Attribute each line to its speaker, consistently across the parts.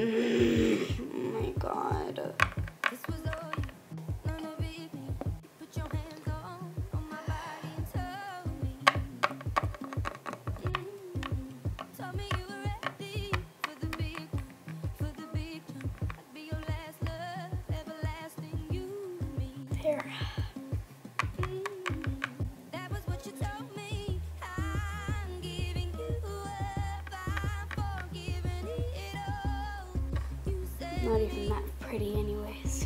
Speaker 1: Oh my god. There. Not even that pretty anyways.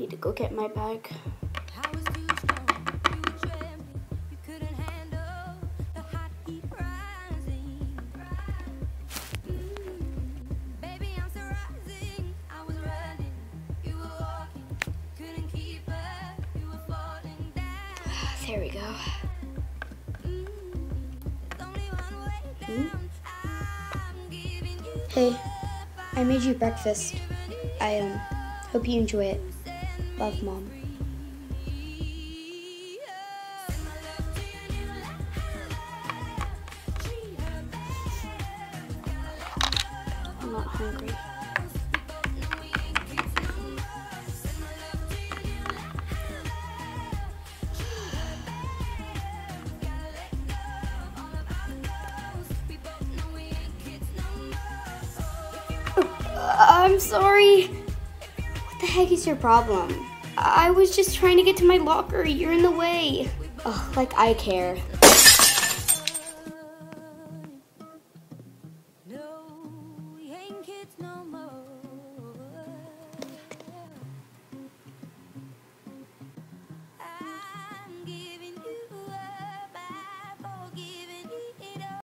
Speaker 1: Need to go get my bag. There we go. Hmm? Hey, I made you breakfast. I um hope you enjoy it. Love, mom. I'm not hungry. I'm sorry. What the heck is your problem? I was just trying to get to my locker. You're in the way. Ugh, like I care.